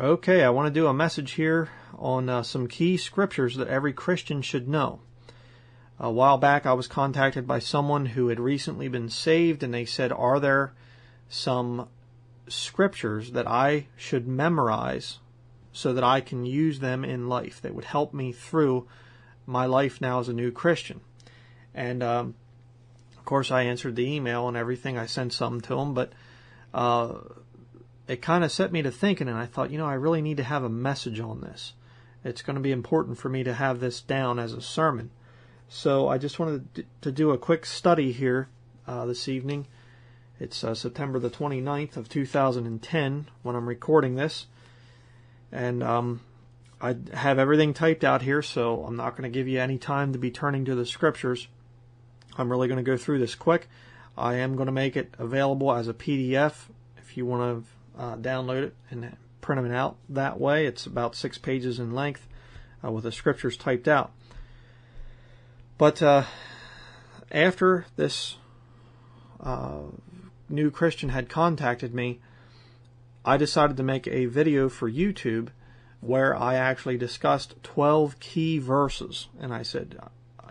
Okay, I want to do a message here on uh, some key scriptures that every Christian should know. A while back, I was contacted by someone who had recently been saved, and they said, Are there some scriptures that I should memorize so that I can use them in life that would help me through my life now as a new Christian? And um, of course, I answered the email and everything. I sent some to them, but uh, it kind of set me to thinking, and I thought, you know, I really need to have a message on this. It's going to be important for me to have this down as a sermon. So I just wanted to do a quick study here uh, this evening. It's uh, September the 29th of 2010 when I'm recording this. And um, I have everything typed out here, so I'm not going to give you any time to be turning to the scriptures. I'm really going to go through this quick. I am going to make it available as a PDF if you want to uh, download it and print them out that way. It's about six pages in length uh, with the scriptures typed out. But uh, after this uh, new Christian had contacted me, I decided to make a video for YouTube where I actually discussed 12 key verses. And I said,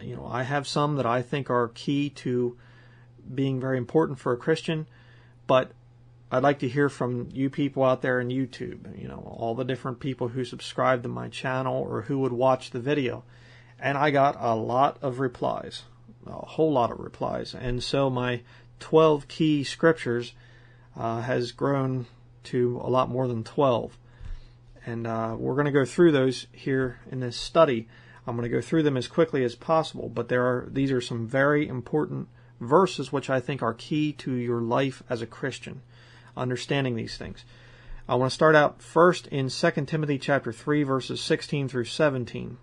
you know, I have some that I think are key to being very important for a Christian, but I'd like to hear from you people out there in YouTube, you know, all the different people who subscribe to my channel or who would watch the video. And I got a lot of replies, a whole lot of replies. And so my 12 key scriptures uh, has grown to a lot more than 12. And uh, we're going to go through those here in this study. I'm going to go through them as quickly as possible, but there are these are some very important verses which I think are key to your life as a Christian, understanding these things. I want to start out first in 2 Timothy chapter 3 verses 16 through 17.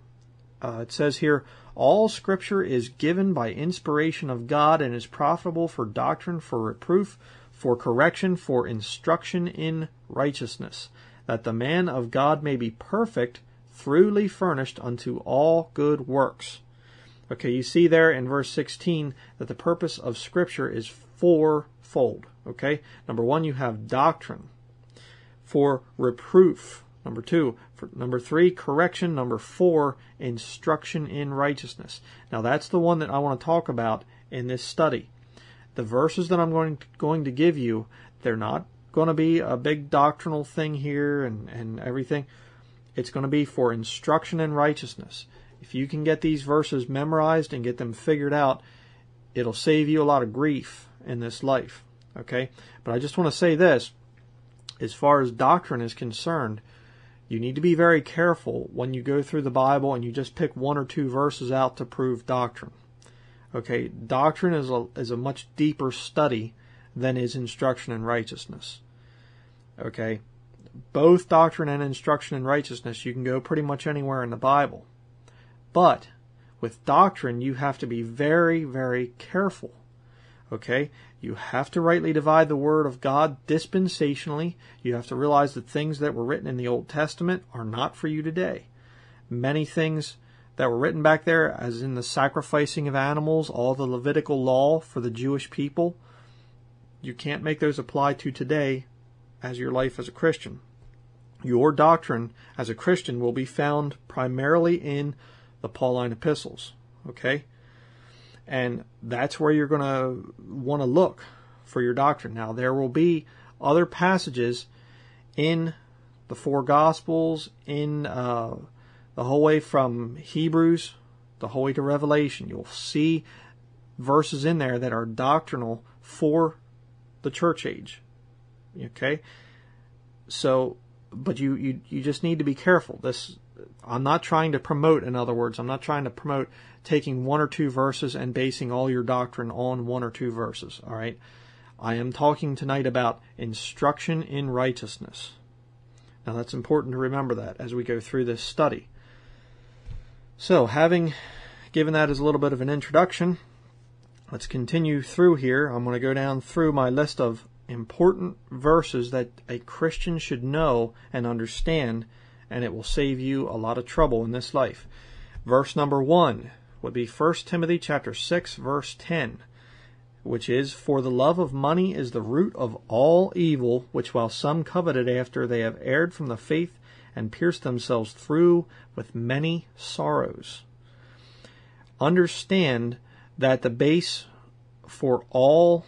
Uh, it says here, all scripture is given by inspiration of God and is profitable for doctrine, for reproof, for correction, for instruction in righteousness, that the man of God may be perfect, truly furnished unto all good works. Okay, you see there in verse 16 that the purpose of Scripture is fourfold. Okay, number one, you have doctrine, for reproof. Number two, for number three, correction. Number four, instruction in righteousness. Now that's the one that I want to talk about in this study. The verses that I'm going to, going to give you, they're not going to be a big doctrinal thing here and, and everything. It's going to be for instruction in righteousness. If you can get these verses memorized and get them figured out, it'll save you a lot of grief in this life. Okay? But I just want to say this as far as doctrine is concerned, you need to be very careful when you go through the Bible and you just pick one or two verses out to prove doctrine. Okay, doctrine is a, is a much deeper study than is instruction in righteousness. Okay, both doctrine and instruction in righteousness, you can go pretty much anywhere in the Bible. But with doctrine, you have to be very, very careful. Okay? You have to rightly divide the Word of God dispensationally. You have to realize that things that were written in the Old Testament are not for you today. Many things that were written back there, as in the sacrificing of animals, all the Levitical law for the Jewish people, you can't make those apply to today as your life as a Christian. Your doctrine as a Christian will be found primarily in the Pauline epistles. Okay? And that's where you're going to want to look for your doctrine. Now, there will be other passages in the four Gospels, in uh, the whole way from Hebrews, the whole way to Revelation. You'll see verses in there that are doctrinal for the church age. Okay? So, but you, you, you just need to be careful. This, I'm not trying to promote, in other words, I'm not trying to promote taking one or two verses and basing all your doctrine on one or two verses. All right. I am talking tonight about instruction in righteousness. Now that's important to remember that as we go through this study. So, having given that as a little bit of an introduction, let's continue through here. I'm going to go down through my list of important verses that a Christian should know and understand, and it will save you a lot of trouble in this life. Verse number one would be 1 Timothy chapter 6 verse 10. which is, For the love of money is the root of all evil, which while some coveted after, they have erred from the faith and pierced themselves through with many sorrows. Understand that the base for all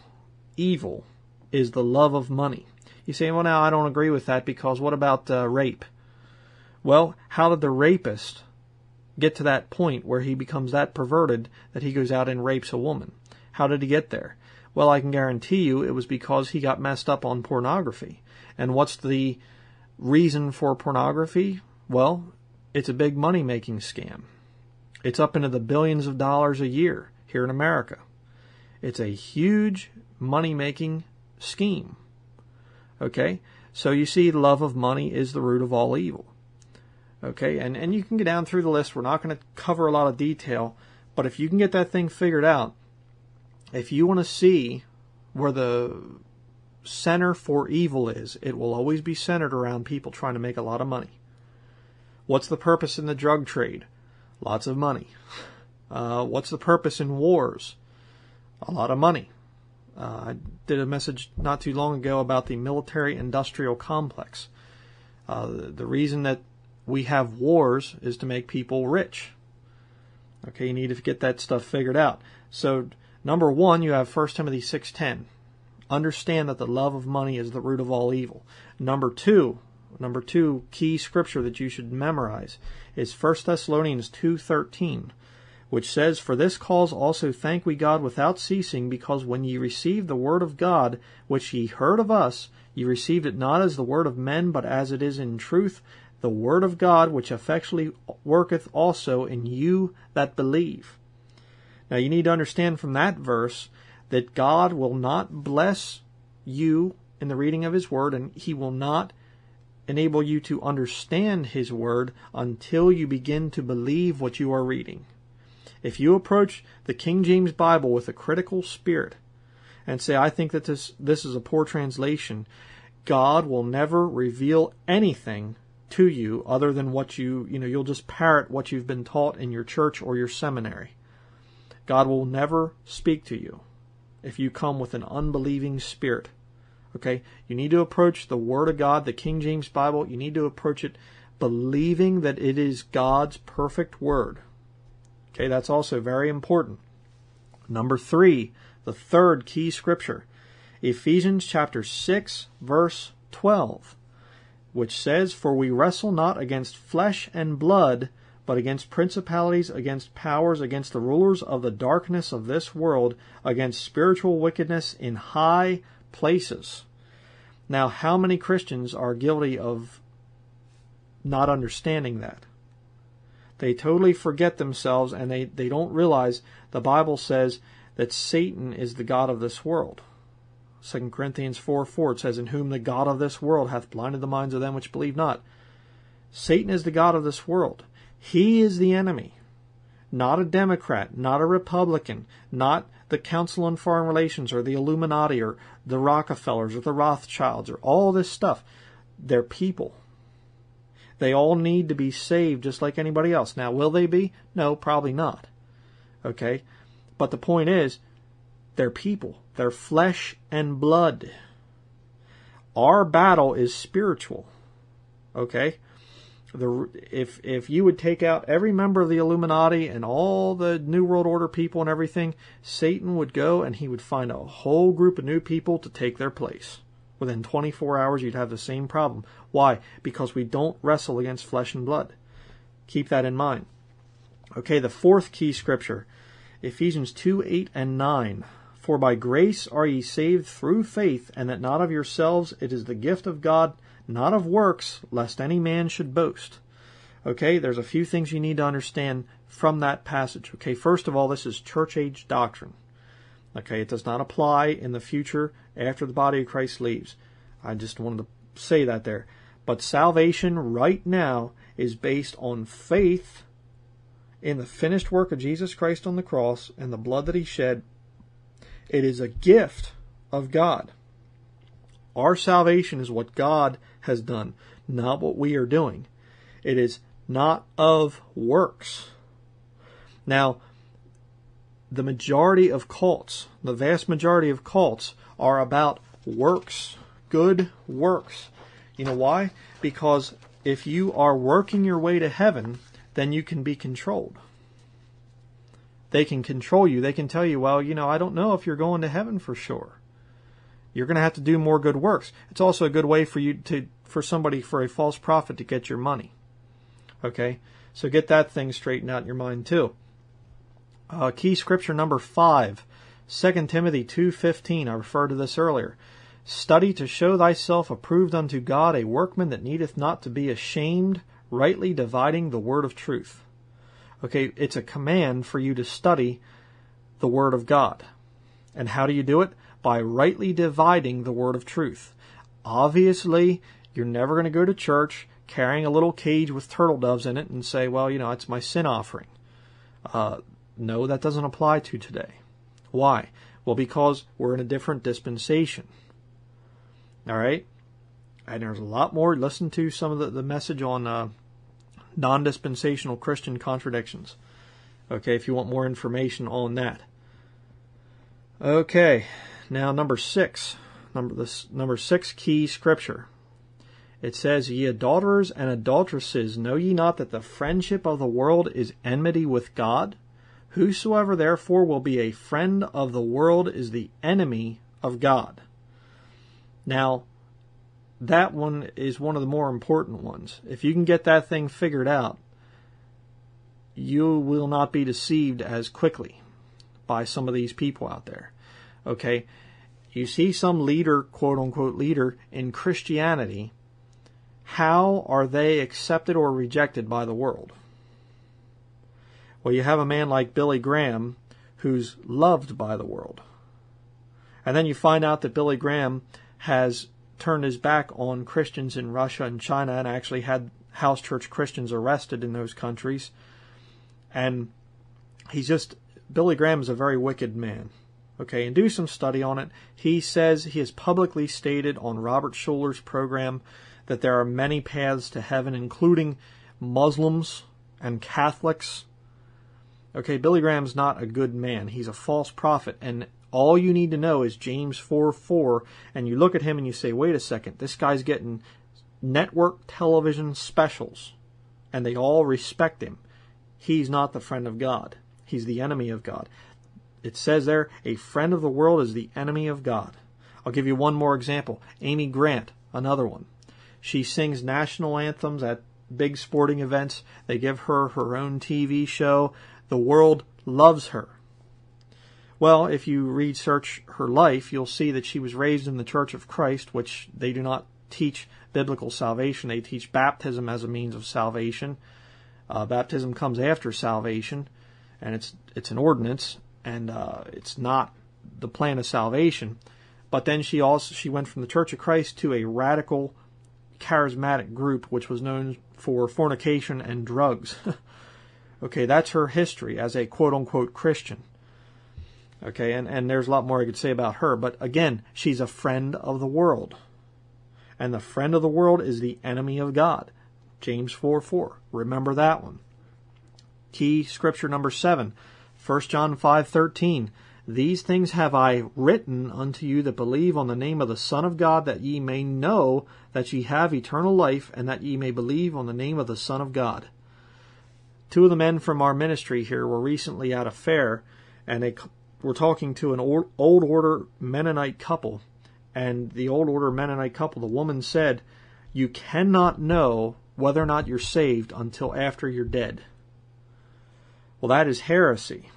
evil is the love of money. You say, well, now I don't agree with that because what about uh, rape? Well, how did the rapist get to that point where he becomes that perverted that he goes out and rapes a woman? How did he get there? Well, I can guarantee you it was because he got messed up on pornography. And what's the reason for pornography? Well, it's a big money making scam. It's up into the billions of dollars a year here in America. It's a huge money making scheme. Okay? So you see, love of money is the root of all evil. Okay? And, and you can get down through the list. We're not going to cover a lot of detail, but if you can get that thing figured out, if you want to see where the center for evil is, it will always be centered around people trying to make a lot of money. What's the purpose in the drug trade? Lots of money. Uh, what's the purpose in wars? A lot of money. Uh, I did a message not too long ago about the military industrial complex. Uh, the reason that we have wars is to make people rich. Okay, you need to get that stuff figured out. So, number one, you have 1 Timothy 6.10. Understand that the love of money is the root of all evil. Number two, number two key scripture that you should memorize is 1 Thessalonians 2.13 which says, For this cause also thank we God without ceasing, because when ye received the word of God, which ye heard of us, ye received it not as the word of men, but as it is in truth the word of God, which effectually worketh also in you that believe. Now you need to understand from that verse that God will not bless you in the reading of his word, and he will not enable you to understand his word until you begin to believe what you are reading. If you approach the King James Bible with a critical spirit and say, I think that this, this is a poor translation, God will never reveal anything to you other than what you, you know, you'll just parrot what you've been taught in your church or your seminary. God will never speak to you if you come with an unbelieving spirit. Okay? You need to approach the Word of God, the King James Bible, you need to approach it believing that it is God's perfect Word. Okay, that's also very important. Number three, the third key scripture, Ephesians chapter 6, verse 12, which says, For we wrestle not against flesh and blood, but against principalities, against powers, against the rulers of the darkness of this world, against spiritual wickedness in high places. Now, how many Christians are guilty of not understanding that? They totally forget themselves and they, they don't realize the Bible says that Satan is the God of this world. 2 Corinthians 4 4 it says, In whom the God of this world hath blinded the minds of them which believe not. Satan is the God of this world. He is the enemy. Not a Democrat, not a Republican, not the Council on Foreign Relations or the Illuminati or the Rockefellers or the Rothschilds or all this stuff. They're people. They all need to be saved just like anybody else. Now, will they be? No, probably not. Okay? But the point is, they're people. They're flesh and blood. Our battle is spiritual. Okay? The, if if you would take out every member of the Illuminati and all the New World Order people and everything, Satan would go and he would find a whole group of new people to take their place. Within 24 hours, you'd have the same problem. Why? Because we don't wrestle against flesh and blood. Keep that in mind. Okay, the fourth key scripture, Ephesians 2 8 and 9. For by grace are ye saved through faith, and that not of yourselves, it is the gift of God, not of works, lest any man should boast. Okay, there's a few things you need to understand from that passage. Okay, first of all, this is church age doctrine. Okay, it does not apply in the future after the body of Christ leaves. I just wanted to say that there. But salvation right now is based on faith in the finished work of Jesus Christ on the cross and the blood that he shed. It is a gift of God. Our salvation is what God has done, not what we are doing. It is not of works. Now, the majority of cults, the vast majority of cults, are about works, good works. You know why? Because if you are working your way to heaven, then you can be controlled. They can control you. They can tell you, well, you know, I don't know if you're going to heaven for sure. You're going to have to do more good works. It's also a good way for you to, for somebody, for a false prophet to get your money. Okay? So get that thing straightened out in your mind too. Uh, key scripture number five, 2 Timothy 2.15. I referred to this earlier. Study to show thyself approved unto God, a workman that needeth not to be ashamed, rightly dividing the word of truth. Okay, it's a command for you to study the word of God. And how do you do it? By rightly dividing the word of truth. Obviously, you're never going to go to church carrying a little cage with turtle doves in it and say, well, you know, it's my sin offering. Uh, no, that doesn't apply to today. Why? Well, because we're in a different dispensation. All right? And there's a lot more. Listen to some of the, the message on uh, non dispensational Christian contradictions. Okay, if you want more information on that. Okay, now number six. Number this number six key scripture. It says, Ye adulterers and adulteresses, know ye not that the friendship of the world is enmity with God? Whosoever therefore will be a friend of the world is the enemy of God. Now, that one is one of the more important ones. If you can get that thing figured out, you will not be deceived as quickly by some of these people out there. Okay? You see some leader, quote unquote leader, in Christianity how are they accepted or rejected by the world? Well, you have a man like Billy Graham who's loved by the world. And then you find out that Billy Graham has turned his back on Christians in Russia and China and actually had house church Christians arrested in those countries. And he's just, Billy Graham is a very wicked man. Okay, and do some study on it. He says he has publicly stated on Robert Schuller's program that there are many paths to heaven, including Muslims and Catholics. Okay, Billy Graham's not a good man. He's a false prophet. And all you need to know is James 4 4. And you look at him and you say, wait a second, this guy's getting network television specials. And they all respect him. He's not the friend of God, he's the enemy of God. It says there, a friend of the world is the enemy of God. I'll give you one more example. Amy Grant, another one. She sings national anthems at big sporting events. They give her her own TV show. The world loves her. Well, if you research her life, you'll see that she was raised in the Church of Christ, which they do not teach biblical salvation. They teach baptism as a means of salvation. Uh, baptism comes after salvation, and it's it's an ordinance, and uh, it's not the plan of salvation. But then she also she went from the Church of Christ to a radical charismatic group which was known for fornication and drugs. okay, that's her history as a quote unquote Christian. Okay, and, and there's a lot more I could say about her, but again, she's a friend of the world. And the friend of the world is the enemy of God. James 4 4. Remember that one. Key scripture number 7, 1 John 5 13. These things have I written unto you that believe on the name of the Son of God, that ye may know that ye have eternal life, and that ye may believe on the name of the Son of God. Two of the men from our ministry here were recently at a fair, and they were talking to an old, order Mennonite couple. And the old order Mennonite couple, the woman said, You cannot know whether or not you're saved until after you're dead. Well, that is heresy.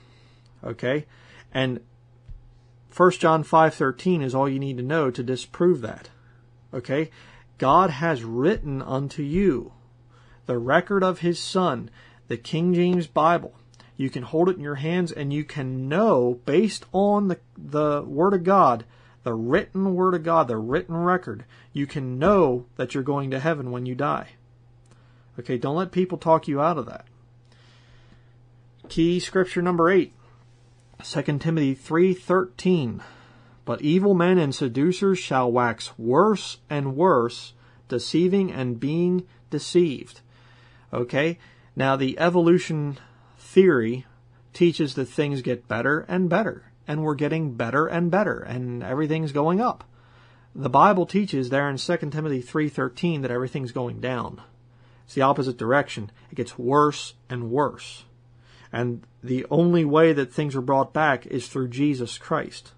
Okay? And 1 John 5:13 is all you need to know to disprove that. Okay? God has written unto you the record of his son, the King James Bible. You can hold it in your hands and you can know based on the the word of God, the written word of God, the written record, you can know that you're going to heaven when you die. Okay, don't let people talk you out of that. Key scripture number 8. 2 Timothy 3:13 But evil men and seducers shall wax worse and worse, deceiving and being deceived. Okay? Now the evolution theory teaches that things get better and better, and we're getting better and better, and everything's going up. The Bible teaches there in 2 Timothy 3:13 that everything's going down. It's the opposite direction. It gets worse and worse. And the only way that things are brought back is through Jesus Christ.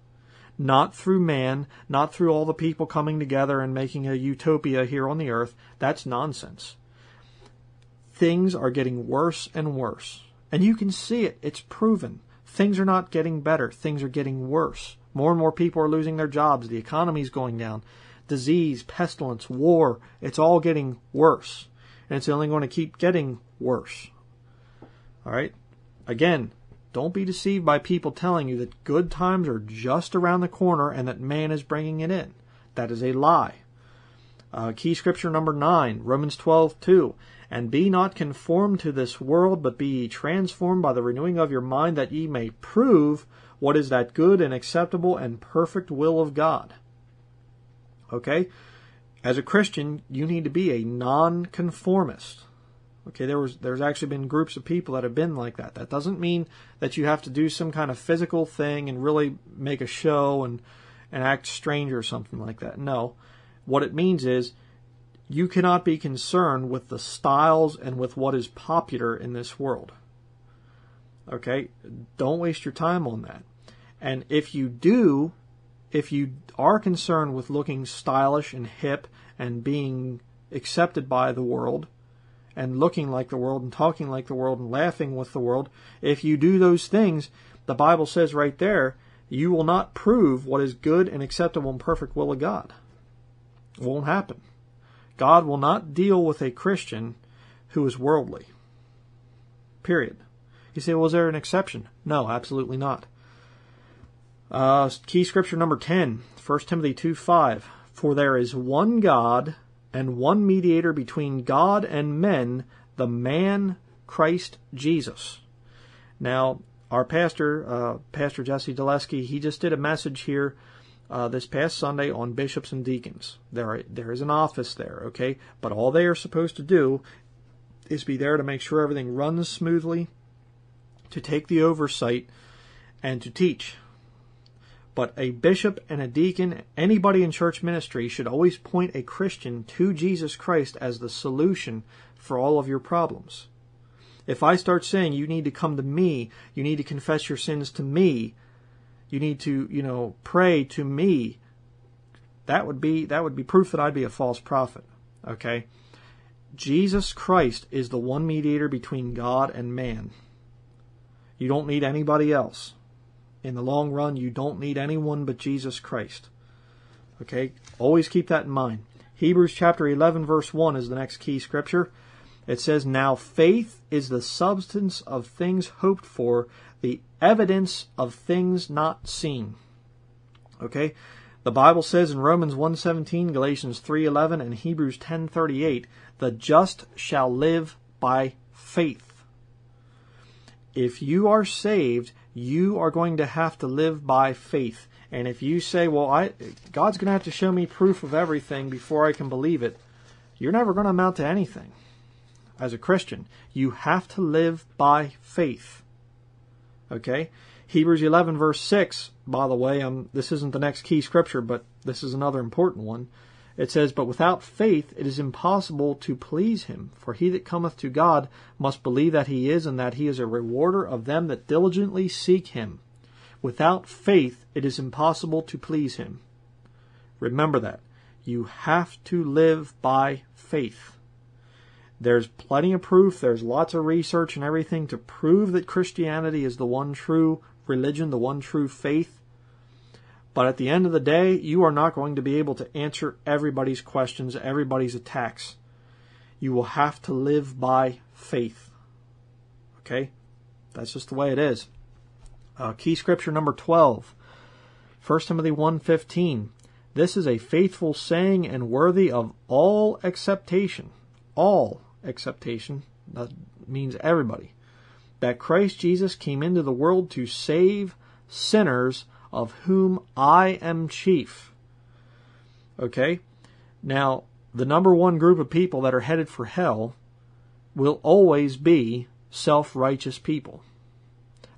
Not through man, not through all the people coming together and making a utopia here on the earth. That's nonsense. Things are getting worse and worse. And you can see it. It's proven. Things are not getting better. Things are getting worse. More and more people are losing their jobs. The economy's going down. Disease, pestilence, war. It's all getting worse and it's only going to keep getting worse. All right? Again, don't be deceived by people telling you that good times are just around the corner and that man is bringing it in. That is a lie. Uh, key scripture number 9, Romans 12, 2. And be not conformed to this world, but be ye transformed by the renewing of your mind, that ye may prove what is that good and acceptable and perfect will of God. Okay? as a Christian, you need to be a non-conformist. Okay, there was there's actually been groups of people that have been like that. That doesn't mean that you have to do some kind of physical thing and really make a show and and act strange or something like that. No. What it means is you cannot be concerned with the styles and with what is popular in this world. Okay? Don't waste your time on that. And if you do if you are concerned with looking stylish and hip and being accepted by the world and looking like the world and talking like the world and laughing with the world, if you do those things, the Bible says right there, you will not prove what is good and acceptable and perfect will of God. It won't happen. God will not deal with a Christian who is worldly. Period. You say, was there an exception? No, absolutely not. Uh, key scripture number 10, 1 Timothy 2 5. For there is one God and one mediator between God and men, the man Christ Jesus. Now, our pastor, uh, Pastor Jesse Deleski, he just did a message here uh, this past Sunday on bishops and deacons. There, are, there is an office there, okay? But all they are supposed to do is be there to make sure everything runs smoothly, to take the oversight, and to teach. But a bishop and a deacon, anybody in church ministry, should always point a Christian to Jesus Christ as the solution for all of your problems. If I start saying you need to come to me, you need to confess your sins to me, you need to, you know, pray to me, that would be that would be proof that I'd be a false prophet. Okay? Jesus Christ is the one mediator between God and man. You don't need anybody else. In the long run, you don't need anyone but Jesus Christ. Okay? Always keep that in mind. Hebrews chapter 11 verse 1 is the next key scripture. It says, Now faith is the substance of things hoped for, evidence of things not seen. Okay? The Bible says in Romans 1:17, Galatians 3:11 and Hebrews 10:38, "The just shall live by faith." If you are saved, you are going to have to live by faith. And if you say, well, I, God's going to have to show me proof of everything before I can believe it, you're never going to amount to anything. As a Christian, you have to live by faith. Okay? Hebrews 11 verse 6, by the way, um, this isn't the next key scripture, but this is another important one. It says, But without faith it is impossible to please him. For he that cometh to God must believe that he is, and that he is a rewarder of them that diligently seek him. Without faith it is impossible to please him. Remember that. You have to live by faith. There's plenty of proof, there's lots of research and everything to prove that Christianity is the one true religion, the one true faith. But at the end of the day, you are not going to be able to answer everybody's questions, everybody's attacks. You will have to live by faith. Okay? That's just the way it is. Uh, key scripture number 12. 1 Timothy 1.15. This is a faithful saying and worthy of all acceptation. All acceptation. That means everybody. That Christ Jesus came into the world to save sinners, of whom I am chief. Okay? Now, the number one group of people that are headed for hell will always be self righteous people.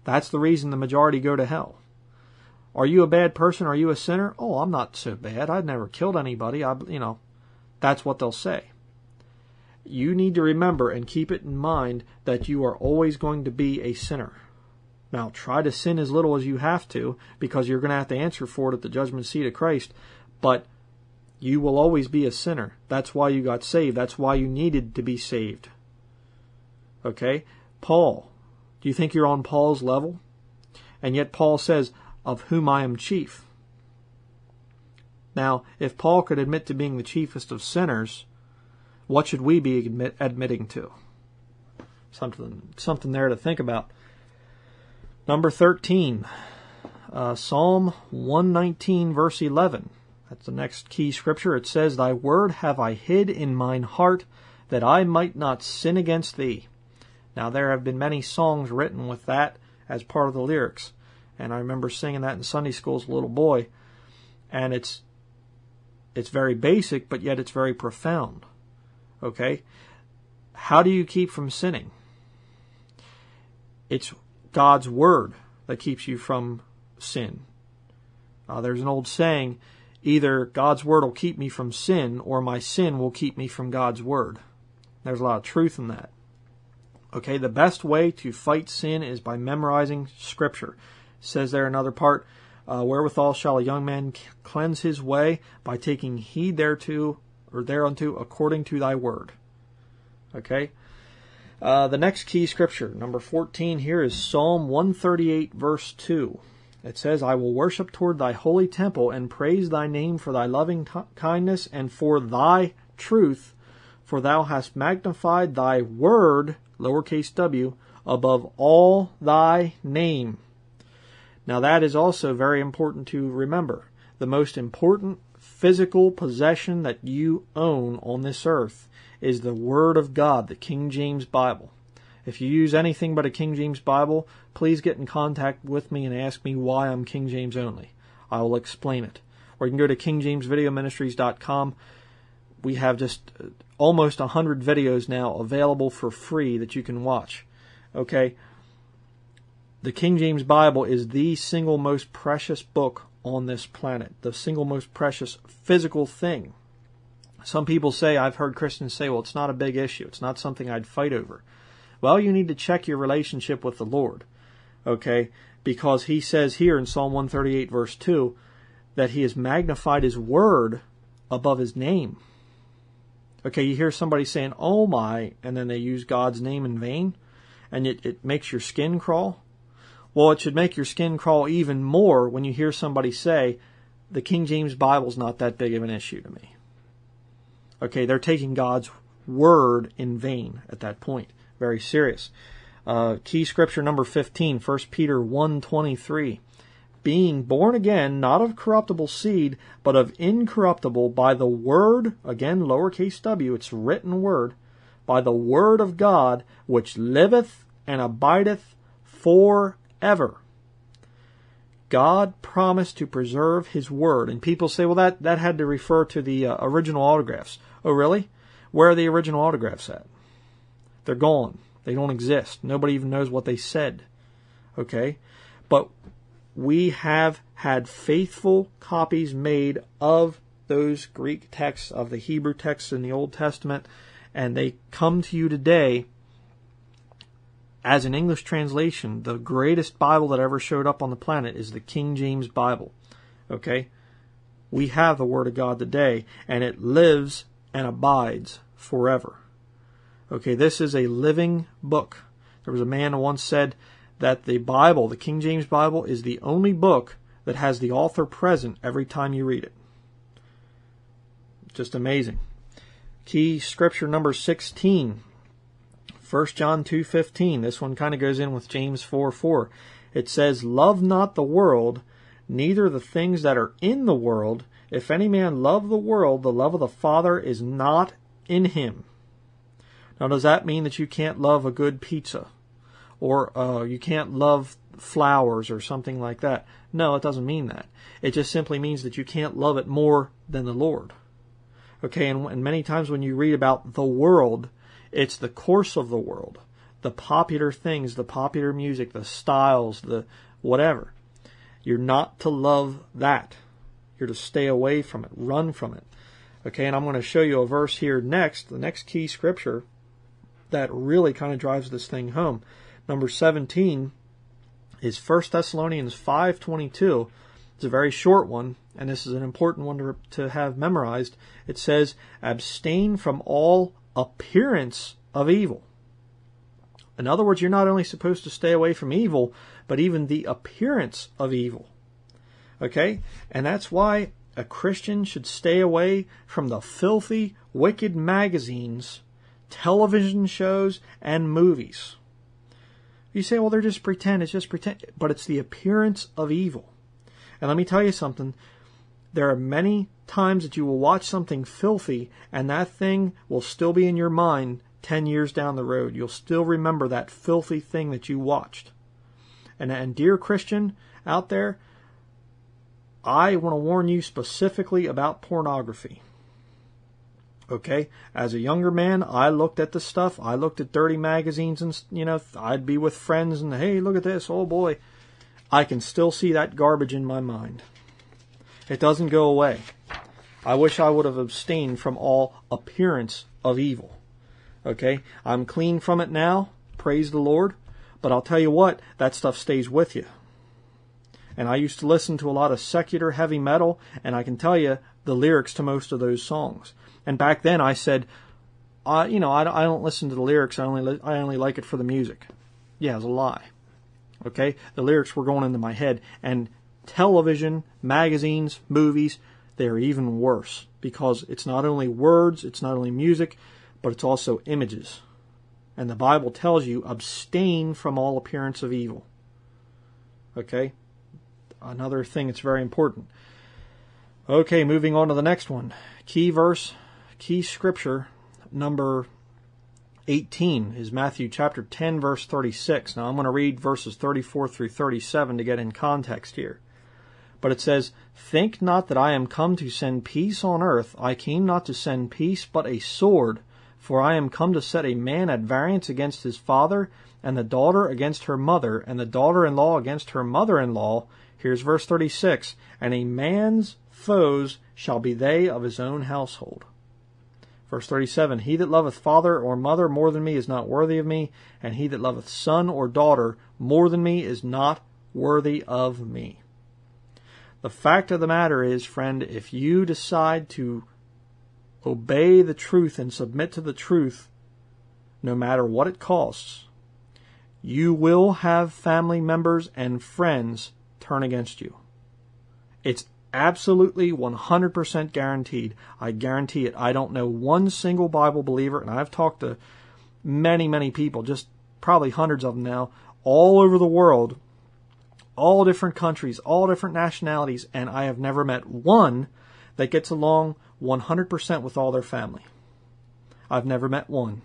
That's the reason the majority go to hell. Are you a bad person? Are you a sinner? Oh, I'm not so bad. I've never killed anybody. I, you know, that's what they'll say. You need to remember and keep it in mind that you are always going to be a sinner. Now, try to sin as little as you have to because you're going to have to answer for it at the judgment seat of Christ. But you will always be a sinner. That's why you got saved. That's why you needed to be saved. Okay? Paul. Do you think you're on Paul's level? And yet Paul says, of whom I am chief. Now, if Paul could admit to being the chiefest of sinners, what should we be admit, admitting to? Something, something there to think about. Number 13, uh, Psalm 119, verse 11. That's the next key scripture. It says, Thy word have I hid in mine heart, that I might not sin against thee. Now, there have been many songs written with that as part of the lyrics. And I remember singing that in Sunday school as a little boy. And it's it's very basic, but yet it's very profound. Okay? How do you keep from sinning? It's God's word that keeps you from sin. Uh, there's an old saying either God's word will keep me from sin or my sin will keep me from God's word. There's a lot of truth in that. Okay, the best way to fight sin is by memorizing scripture. Says there another part, uh, wherewithal shall a young man cleanse his way by taking heed thereto or thereunto according to thy word. Okay, uh, the next key scripture, number 14 here, is Psalm 138, verse 2. It says, I will worship toward thy holy temple and praise thy name for thy loving t- kindness and for thy truth, for thou hast magnified thy word, lowercase w, above all thy name. Now, that is also very important to remember. The most important physical possession that you own on this earth is the Word of God, the King James Bible. If you use anything but a King James Bible, please get in contact with me and ask me why I'm King James only. I will explain it. Or you can go to kingjamesvideoministries.com. We have just uh, almost 100 videos now available for free that you can watch. Okay? The King James Bible is the single most precious book on this planet, the single most precious physical thing some people say, I've heard Christians say, well, it's not a big issue. It's not something I'd fight over. Well, you need to check your relationship with the Lord. Okay? Because he says here in Psalm 138 verse 2 that he has magnified his word above his name. Okay, you hear somebody saying, oh my, and then they use God's name in vain, and it, it makes your skin crawl. Well, it should make your skin crawl even more when you hear somebody say, the King James Bible's not that big of an issue to me. Okay, they're taking God's word in vain at that point. Very serious. Uh, key scripture number 15, 1 Peter 1.23. Being born again, not of corruptible seed, but of incorruptible by the word, again lowercase w, it's written word, by the word of God, which liveth and abideth forever. God promised to preserve His Word. And people say, well, that, that had to refer to the uh, original autographs. Oh, really? Where are the original autographs at? They're gone. They don't exist. Nobody even knows what they said. Okay? But we have had faithful copies made of those Greek texts, of the Hebrew texts in the Old Testament, and they come to you today as an English translation. The greatest Bible that ever showed up on the planet is the King James Bible. Okay? We have the Word of God today, and it lives and abides forever. Okay, this is a living book. There was a man who once said that the Bible, the King James Bible, is the only book that has the author present every time you read it. Just amazing. Key scripture number 16. 1 John 2:15. This one kind of goes in with James 4:4. It says, "Love not the world, neither the things that are in the world. If any man love the world, the love of the Father is not in him. Now, does that mean that you can't love a good pizza? Or uh, you can't love flowers or something like that? No, it doesn't mean that. It just simply means that you can't love it more than the Lord. Okay, and, and many times when you read about the world, it's the course of the world, the popular things, the popular music, the styles, the whatever. You're not to love that. You're to stay away from it, run from it. Okay, and I'm going to show you a verse here next, the next key scripture that really kind of drives this thing home. Number 17 is 1 Thessalonians 5:22. It's a very short one, and this is an important one to, to have memorized. It says, "Abstain from all appearance of evil." In other words, you're not only supposed to stay away from evil, but even the appearance of evil. Okay? And that's why a Christian should stay away from the filthy, wicked magazines, television shows, and movies. You say, well, they're just pretend, it's just pretend, but it's the appearance of evil. And let me tell you something. There are many times that you will watch something filthy and that thing will still be in your mind 10 years down the road. You'll still remember that filthy thing that you watched. And, and dear Christian out there, I want to warn you specifically about pornography. Okay, as a younger man, I looked at the stuff. I looked at dirty magazines, and you know, I'd be with friends, and hey, look at this. Oh boy, I can still see that garbage in my mind. It doesn't go away. I wish I would have abstained from all appearance of evil. Okay, I'm clean from it now. Praise the Lord. But I'll tell you what, that stuff stays with you. And I used to listen to a lot of secular heavy metal, and I can tell you the lyrics to most of those songs. And back then I said, uh, you know, I, I don't listen to the lyrics. I only li- I only like it for the music. Yeah, it's a lie. Okay, the lyrics were going into my head, and television, magazines, movies, they're even worse because it's not only words, it's not only music, but it's also images. And the Bible tells you abstain from all appearance of evil. Okay? Another thing that's very important. Okay, moving on to the next one. Key verse, key scripture number 18 is Matthew chapter 10 verse 36. Now I'm going to read verses 34 through 37 to get in context here. But it says, Think not that I am come to send peace on earth. I came not to send peace, but a sword. For I am come to set a man at variance against his father, and the daughter against her mother, and the daughter in law against her mother in law. Here's verse 36 And a man's foes shall be they of his own household. Verse 37 He that loveth father or mother more than me is not worthy of me, and he that loveth son or daughter more than me is not worthy of me. The fact of the matter is, friend, if you decide to obey the truth and submit to the truth, no matter what it costs, you will have family members and friends turn against you. It's absolutely 100% guaranteed. I guarantee it. I don't know one single Bible believer, and I've talked to many, many people, just probably hundreds of them now, all over the world, all different countries, all different nationalities, and I have never met one that gets along 100% with all their family. I've never met one.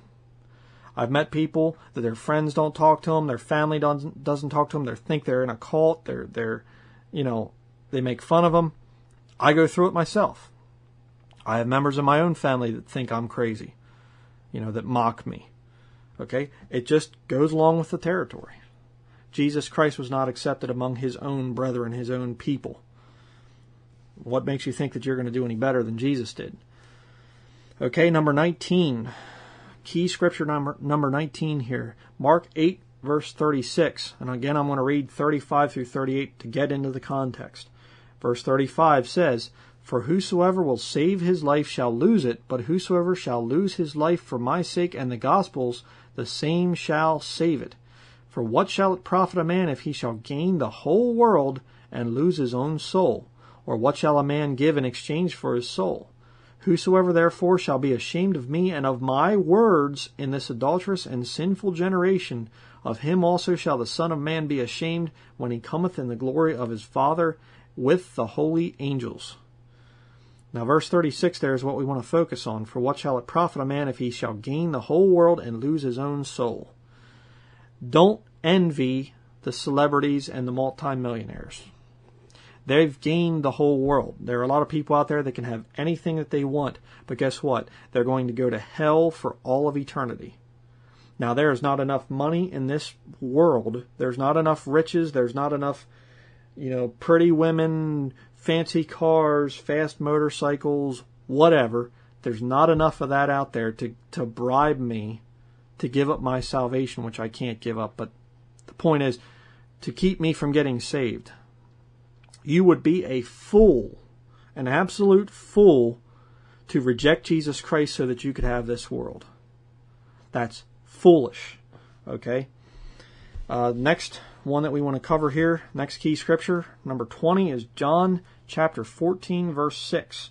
I've met people that their friends don't talk to them, their family doesn't doesn't talk to them. They think they're in a cult. They're they're, you know, they make fun of them. I go through it myself. I have members of my own family that think I'm crazy, you know, that mock me. Okay, it just goes along with the territory. Jesus Christ was not accepted among his own brethren, his own people. What makes you think that you're going to do any better than Jesus did? Okay, number 19. Key scripture number number 19 here. Mark 8 verse 36. And again I'm going to read 35 through 38 to get into the context. Verse 35 says, For whosoever will save his life shall lose it, but whosoever shall lose his life for my sake and the gospel's, the same shall save it. For what shall it profit a man if he shall gain the whole world and lose his own soul? Or what shall a man give in exchange for his soul? Whosoever therefore shall be ashamed of me and of my words in this adulterous and sinful generation, of him also shall the Son of Man be ashamed when he cometh in the glory of his Father with the holy angels. Now, verse 36 there is what we want to focus on. For what shall it profit a man if he shall gain the whole world and lose his own soul? Don't envy the celebrities and the multimillionaires. They've gained the whole world. There are a lot of people out there that can have anything that they want, but guess what? They're going to go to hell for all of eternity. Now, there is not enough money in this world. There's not enough riches. There's not enough, you know, pretty women, fancy cars, fast motorcycles, whatever. There's not enough of that out there to, to bribe me to give up my salvation, which I can't give up. But the point is to keep me from getting saved. You would be a fool, an absolute fool, to reject Jesus Christ so that you could have this world. That's foolish. Okay? Uh, next one that we want to cover here, next key scripture, number 20, is John chapter 14, verse 6.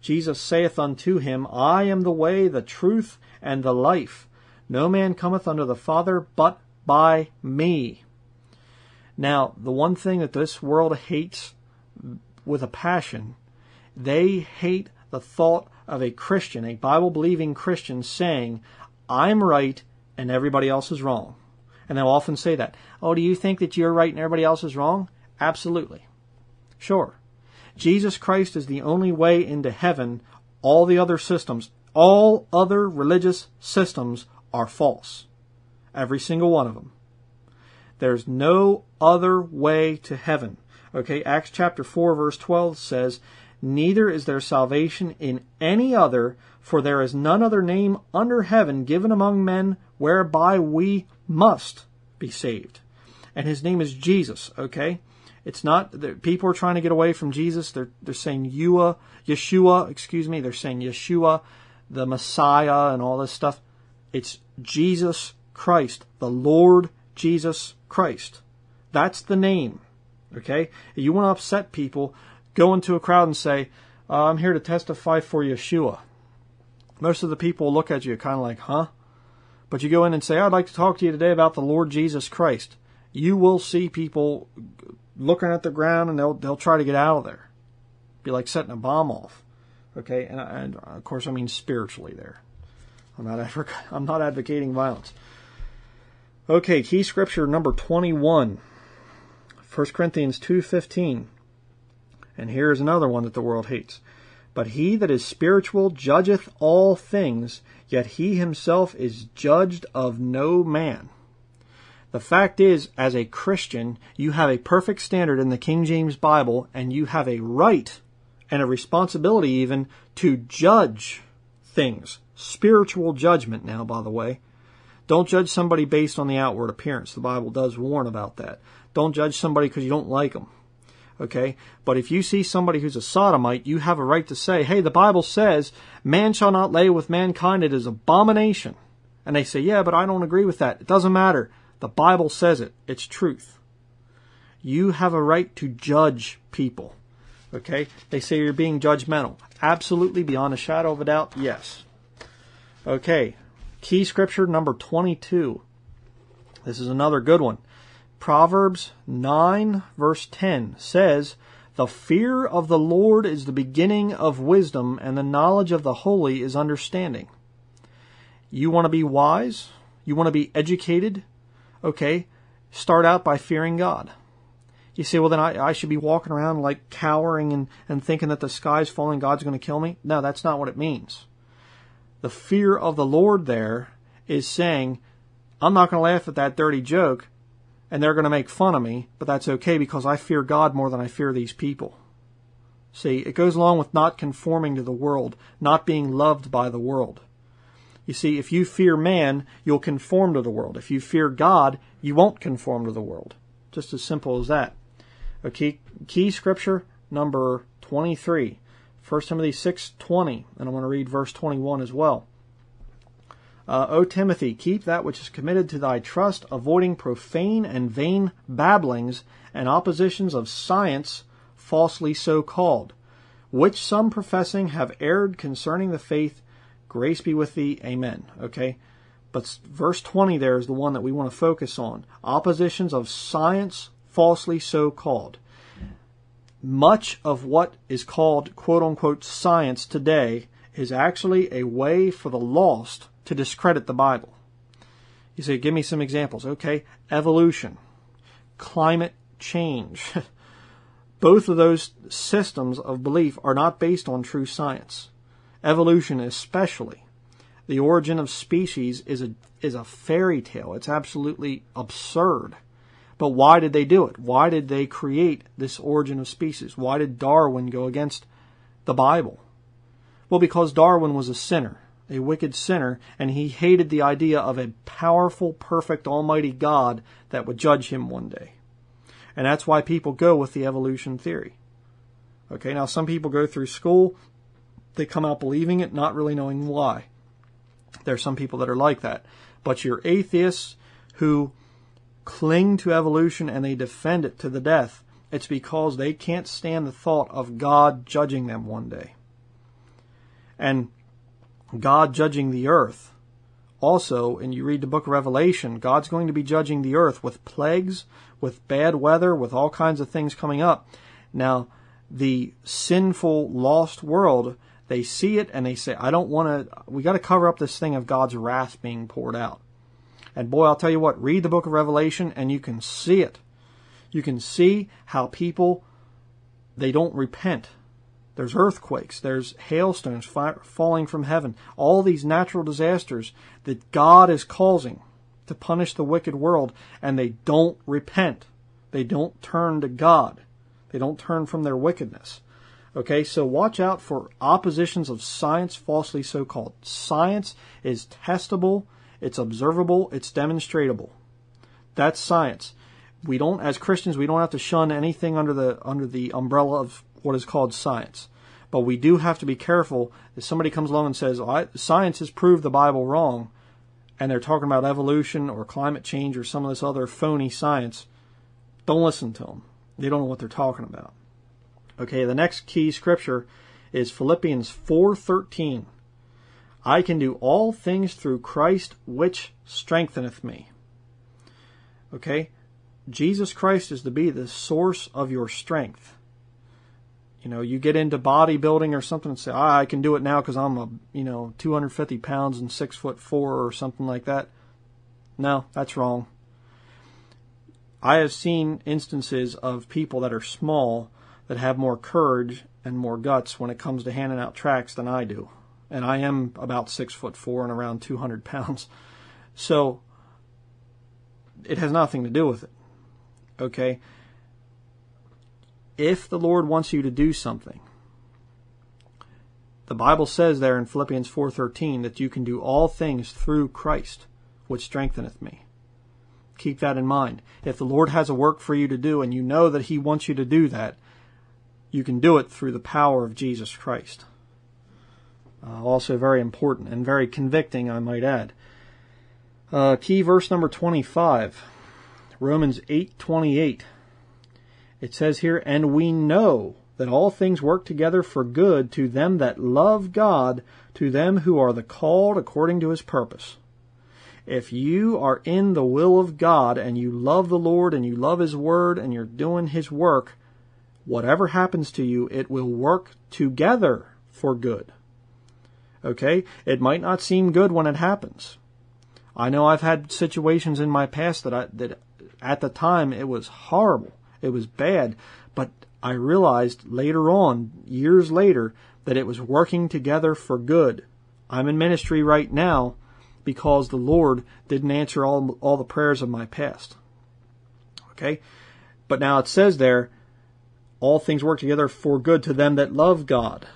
Jesus saith unto him, I am the way, the truth, and the life. No man cometh unto the Father but by me. Now, the one thing that this world hates with a passion, they hate the thought of a Christian, a Bible believing Christian, saying, I'm right and everybody else is wrong. And they'll often say that. Oh, do you think that you're right and everybody else is wrong? Absolutely. Sure. Jesus Christ is the only way into heaven. All the other systems, all other religious systems are false. Every single one of them. There's no other way to heaven. Okay, Acts chapter 4 verse 12 says, Neither is there salvation in any other, for there is none other name under heaven given among men whereby we must be saved. And his name is Jesus, okay? It's not that people are trying to get away from Jesus. They're they're saying Yeshua, Yeshua, excuse me. They're saying Yeshua, the Messiah, and all this stuff. It's Jesus Christ, the Lord Jesus Christ. That's the name. Okay? If you want to upset people, go into a crowd and say, uh, I'm here to testify for Yeshua. Most of the people look at you kind of like, huh? But you go in and say, I'd like to talk to you today about the Lord Jesus Christ. You will see people looking at the ground and they'll, they'll try to get out of there. Be like setting a bomb off. Okay? And, and of course, I mean spiritually there. I'm not, I'm not advocating violence. Okay, key scripture number 21. 1 Corinthians 2:15. And here is another one that the world hates. But he that is spiritual judgeth all things, yet he himself is judged of no man. The fact is, as a Christian, you have a perfect standard in the King James Bible, and you have a right and a responsibility even to judge things. Spiritual judgment, now, by the way. Don't judge somebody based on the outward appearance. The Bible does warn about that. Don't judge somebody because you don't like them. Okay? But if you see somebody who's a sodomite, you have a right to say, hey, the Bible says, man shall not lay with mankind, it is abomination. And they say, yeah, but I don't agree with that. It doesn't matter. The Bible says it. It's truth. You have a right to judge people. Okay? They say you're being judgmental. Absolutely, beyond a shadow of a doubt, yes. Okay. Key scripture number 22. This is another good one. Proverbs 9 verse 10 says, The fear of the Lord is the beginning of wisdom, and the knowledge of the holy is understanding. You want to be wise? You want to be educated? Okay, start out by fearing God. You say, well, then I, I should be walking around like cowering and, and thinking that the sky's falling, God's going to kill me? No, that's not what it means. The fear of the Lord there is saying, I'm not going to laugh at that dirty joke and they're going to make fun of me, but that's okay because I fear God more than I fear these people. See, it goes along with not conforming to the world, not being loved by the world. You see, if you fear man, you'll conform to the world. If you fear God, you won't conform to the world. Just as simple as that. Okay, key scripture number 23. 1 Timothy 6:20, and I'm going to read verse 21 as well. Uh, o Timothy, keep that which is committed to thy trust, avoiding profane and vain babblings and oppositions of science, falsely so called, which some professing have erred concerning the faith. Grace be with thee. Amen. Okay. But verse 20 there is the one that we want to focus on. Oppositions of science, falsely so called. Much of what is called quote unquote science today is actually a way for the lost to discredit the Bible. You say, give me some examples. Okay, evolution, climate change. Both of those systems of belief are not based on true science. Evolution, especially. the origin of species is a is a fairy tale. It's absolutely absurd. But why did they do it? Why did they create this origin of species? Why did Darwin go against the Bible? Well, because Darwin was a sinner, a wicked sinner, and he hated the idea of a powerful, perfect, almighty God that would judge him one day. And that's why people go with the evolution theory. Okay, now some people go through school, they come out believing it, not really knowing why. There are some people that are like that. But your atheists who cling to evolution and they defend it to the death, it's because they can't stand the thought of God judging them one day. And God judging the earth. Also, and you read the book of Revelation, God's going to be judging the earth with plagues, with bad weather, with all kinds of things coming up. Now, the sinful, lost world they see it and they say, I don't want to, we got to cover up this thing of God's wrath being poured out. And boy, I'll tell you what, read the book of Revelation and you can see it. You can see how people, they don't repent. There's earthquakes, there's hailstones falling from heaven, all these natural disasters that God is causing to punish the wicked world, and they don't repent. They don't turn to God. They don't turn from their wickedness. Okay, so watch out for oppositions of science, falsely so called. Science is testable, it's observable, it's demonstratable. That's science. We don't, as Christians, we don't have to shun anything under the under the umbrella of what is called science. But we do have to be careful if somebody comes along and says, science has proved the Bible wrong, and they're talking about evolution or climate change or some of this other phony science, don't listen to them. They don't know what they're talking about. Okay, the next key scripture is Philippians 4:13. I can do all things through Christ which strengtheneth me. Okay? Jesus Christ is to be the source of your strength. You know, you get into bodybuilding or something and say, ah, I can do it now because I'm a, you know, 250 pounds and six foot four or something like that. No, that's wrong. I have seen instances of people that are small that have more courage and more guts when it comes to handing out tracts than I do. And I am about six foot four and around 200 pounds. So it has nothing to do with it. Okay? If the Lord wants you to do something, the Bible says there in Philippians 4:13 that you can do all things through Christ, which strengtheneth me. Keep that in mind. If the Lord has a work for you to do and you know that he wants you to do that, you can do it through the power of Jesus Christ. Uh, also very important and very convicting, I might add. Uh, key verse number 25, Romans 8:28. It says here, "And we know that all things work together for good to them that love God, to them who are the called according to his purpose." If you are in the will of God and you love the Lord and you love his word and you're doing his work, whatever happens to you, it will work together for good. Okay? It might not seem good when it happens. I know I've had situations in my past that I, that at the time it was horrible. It was bad, but I realized later on, years later, that it was working together for good. I'm in ministry right now because the Lord didn't answer all, all the prayers of my past. Okay? But now it says there, all things work together for good to them that love God.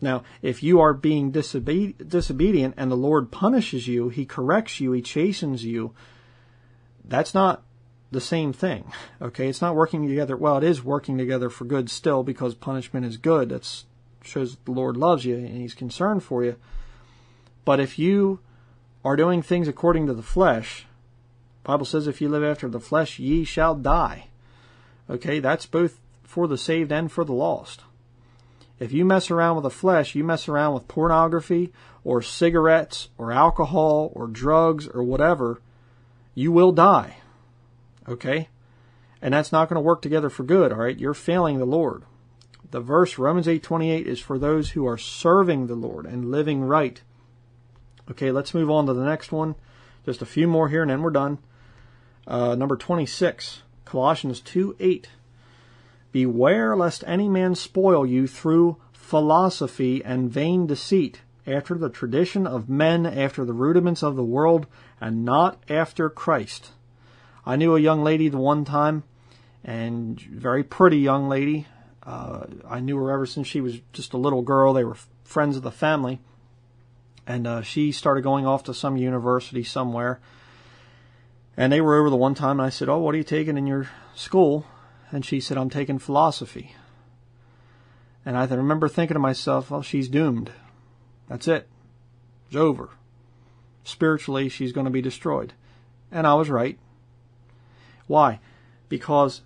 Now, if you are being disobe- disobedient and the Lord punishes you, He corrects you, He chastens you, that's not the same thing. Okay, it's not working together. Well, it is working together for good still because punishment is good. That shows the Lord loves you and He's concerned for you. But if you are doing things according to the flesh, Bible says, if you live after the flesh, ye shall die. Okay, that's both for the saved and for the lost. If you mess around with the flesh, you mess around with pornography or cigarettes or alcohol or drugs or whatever, you will die. Okay? And that's not going to work together for good, all right? You're failing the Lord. The verse Romans 8:28 is for those who are serving the Lord and living right. Okay, let's move on to the next one. Just a few more here and then we're done. Uh, number 26, Colossians 2 8. Beware lest any man spoil you through philosophy and vain deceit, after the tradition of men, after the rudiments of the world, and not after Christ. I knew a young lady the one time, and very pretty young lady. Uh, I knew her ever since she was just a little girl. They were friends of the family, and uh, she started going off to some university somewhere. And they were over the one time, and I said, "Oh, what are you taking in your school?" And she said, "I'm taking philosophy." And I remember thinking to myself, "Well, she's doomed. That's it. It's over. Spiritually, she's going to be destroyed." And I was right. Why? Because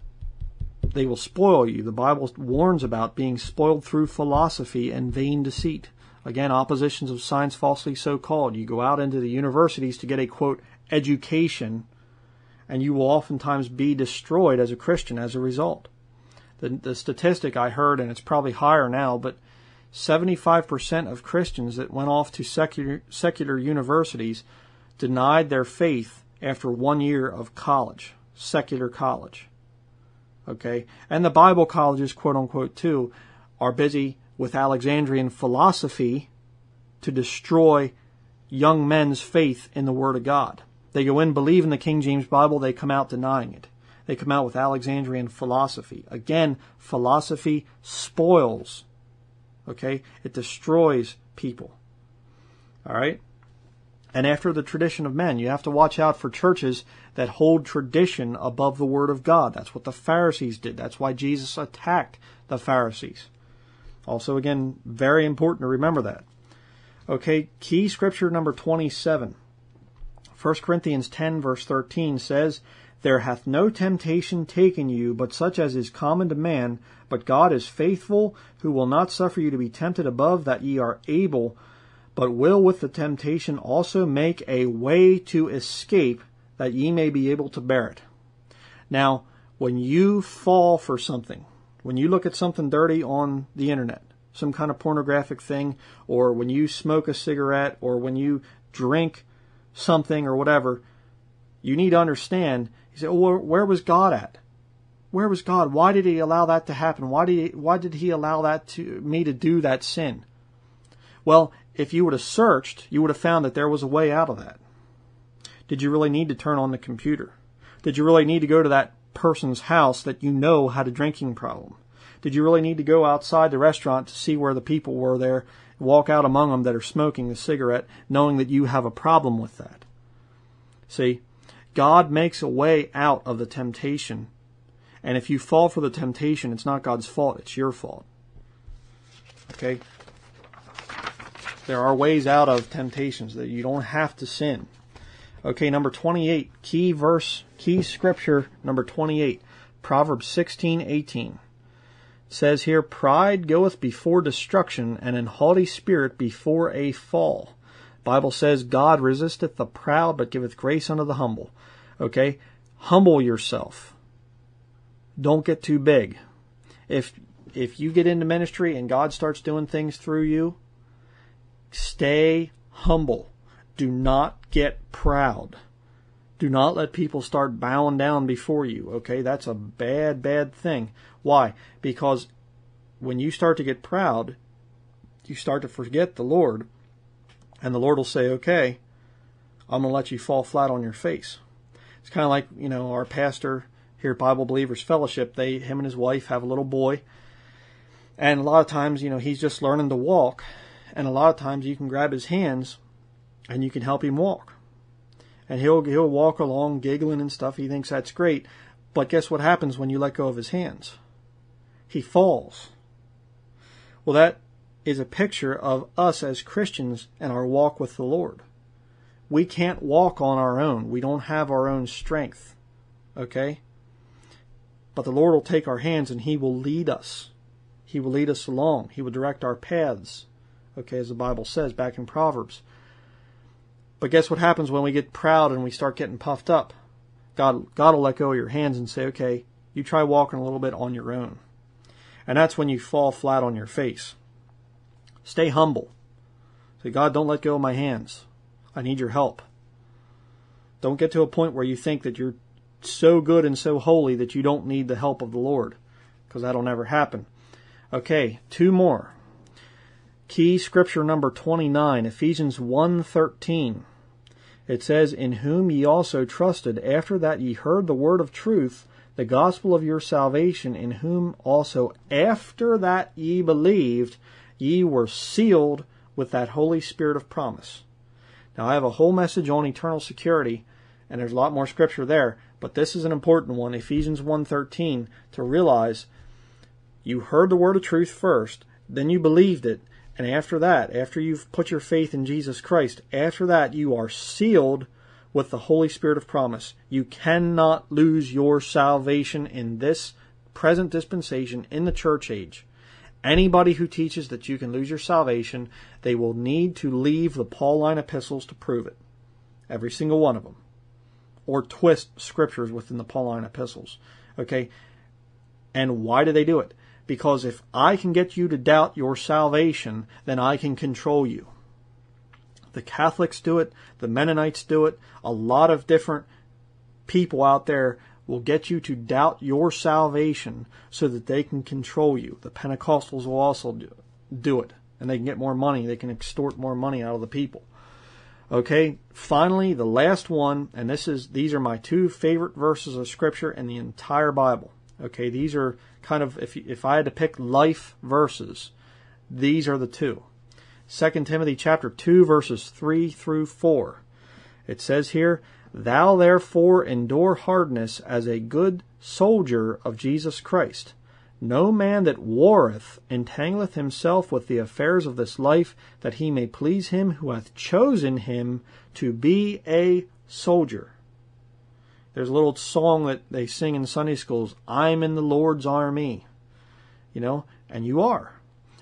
they will spoil you. The Bible warns about being spoiled through philosophy and vain deceit. Again, oppositions of science falsely so called. You go out into the universities to get a quote education, and you will oftentimes be destroyed as a Christian as a result. The, the statistic I heard, and it's probably higher now, but 75% of Christians that went off to secular, secular universities denied their faith after one year of college secular college. Okay? And the Bible colleges, quote unquote, too, are busy with Alexandrian philosophy to destroy young men's faith in the Word of God. They go in, believe in the King James Bible, they come out denying it. They come out with Alexandrian philosophy. Again, philosophy spoils. Okay? It destroys people. All right? and after the tradition of men. You have to watch out for churches that hold tradition above the Word of God. That's what the Pharisees did. That's why Jesus attacked the Pharisees. Also, again, very important to remember that. Okay, key scripture number 27. 1 Corinthians 10, verse 13 says, There hath no temptation taken you, but such as is common to man. But God is faithful, who will not suffer you to be tempted above that ye are able, but will with the temptation also make a way to escape that ye may be able to bear it. Now, when you fall for something, when you look at something dirty on the internet, some kind of pornographic thing, or when you smoke a cigarette, or when you drink something or whatever, you need to understand. He said, well, where was God at? Where was God? Why did He allow that to happen? Why did He, why did He allow that to me to do that sin? Well, if you would have searched, you would have found that there was a way out of that. Did you really need to turn on the computer? Did you really need to go to that person's house that you know had a drinking problem? Did you really need to go outside the restaurant to see where the people were there, walk out among them that are smoking a cigarette, knowing that you have a problem with that? See, God makes a way out of the temptation. And if you fall for the temptation, it's not God's fault, it's your fault. Okay? There are ways out of temptations that you don't have to sin. Okay, number 28, key verse, key scripture number 28, Proverbs 16:18. Says here, pride goeth before destruction, and an haughty spirit before a fall. Bible says, God resisteth the proud, but giveth grace unto the humble. Okay, humble yourself. Don't get too big. If if you get into ministry and God starts doing things through you, Stay humble. Do not get proud. Do not let people start bowing down before you, okay? That's a bad, bad thing. Why? Because when you start to get proud, you start to forget the Lord, and the Lord will say, okay, I'm going to let you fall flat on your face. It's kind of like, you know, our pastor here at Bible Believers Fellowship, they, him and his wife have a little boy. And a lot of times, you know, he's just learning to walk. And a lot of times you can grab his hands and you can help him walk. And he'll he'll walk along giggling and stuff. He thinks that's great. But guess what happens when you let go of his hands? He falls. Well, that is a picture of us as Christians and our walk with the Lord. We can't walk on our own. We don't have our own strength. Okay? But the Lord will take our hands and He will lead us. He will lead us along. He will direct our paths okay, as the Bible says back in Proverbs. But guess what happens when we get proud and we start getting puffed up? God, God will let go of your hands and say, okay, you try walking a little bit on your own. And that's when you fall flat on your face. Stay humble. Say, God, don't let go of my hands. I need your help. Don't get to a point where you think that you're so good and so holy that you don't need the help of the Lord, because that'll never happen. Okay, two more. Key scripture number 29, Ephesians 1:13. It says, "In whom ye also trusted after that ye heard the word of truth, the gospel of your salvation, in whom also after that ye believed, ye were sealed with that Holy Spirit of promise." Now I have a whole message on eternal security, and there's a lot more scripture there, but this is an important one, Ephesians 1:13, to realize you heard the word of truth first, then you believed it, and after that, after you've put your faith in Jesus Christ, after that you are sealed with the Holy Spirit of promise. You cannot lose your salvation in this present dispensation in the church age. Anybody who teaches that you can lose your salvation, they will need to leave the Pauline epistles to prove it. Every single one of them. Or twist scriptures within the Pauline epistles. Okay? And why do they do it? Because if I can get you to doubt your salvation, then I can control you. The Catholics do it, the Mennonites do it, a lot of different people out there will get you to doubt your salvation so that they can control you. The Pentecostals will also do, do it, and they can get more money, they can extort more money out of the people. Okay, finally, the last one, and this is these are my two favorite verses of scripture in the entire Bible. Okay, these are kind of if if I had to pick life verses, these are the two. 2 Timothy chapter 2 verses 3 through 4. It says here, Thou therefore endure hardness as a good soldier of Jesus Christ. No man that warreth entangleth himself with the affairs of this life, that he may please him who hath chosen him to be a soldier. There's a little song that they sing in Sunday schools, I'm in the Lord's army. You know, and you are.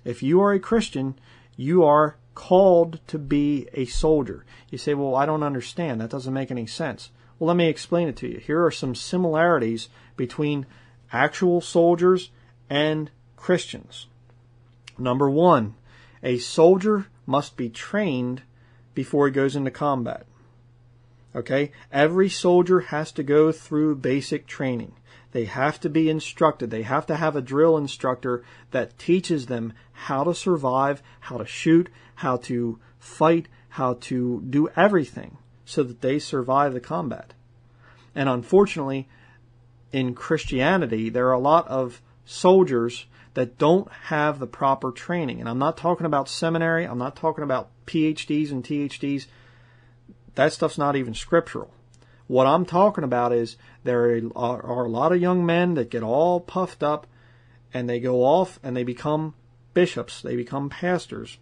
If you are a Christian, you are called to be a soldier. You say, well, I don't understand. That doesn't make any sense. Well, let me explain it to you. Here are some similarities between actual soldiers and Christians. Number one, a soldier must be trained before he goes into combat. Okay? Every soldier has to go through basic training. They have to be instructed. They have to have a drill instructor that teaches them how to survive, how to shoot, how to fight, how to do everything so that they survive the combat. And unfortunately, in Christianity, there are a lot of soldiers that don't have the proper training. And I'm not talking about seminary, I'm not talking about PhDs and THDs. That stuff's not even scriptural. What I'm talking about is there are a lot of young men that get all puffed up and they go off and they become bishops, they become pastors,